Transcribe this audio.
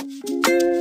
Música